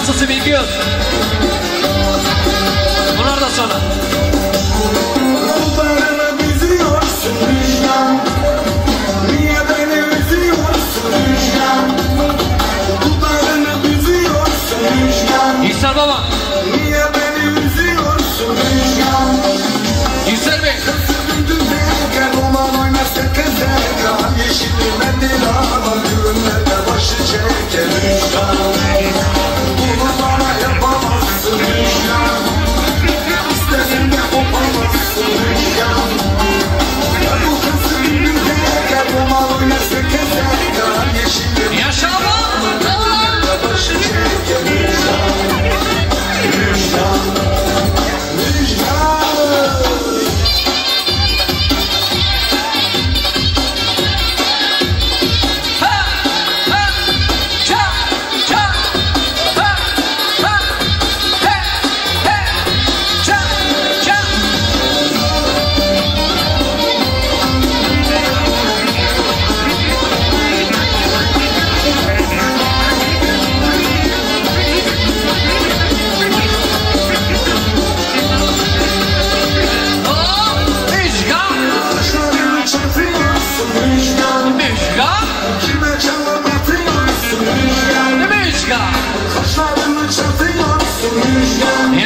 nasılsı biliyoruz. Bunlar da sonra. Yüksel baba. Niye beni üzüyorsun rüzgar? Yüksel Bey. Kızı dündüm derken, ulan oynasak kızı. Yeşil mendil alan.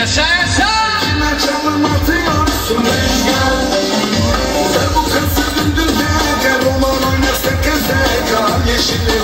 Yaşarsan Kime çalım atıyorsun rüzgar Sen bu kızı gündüz ne Roman oynasak kese Kar yeşili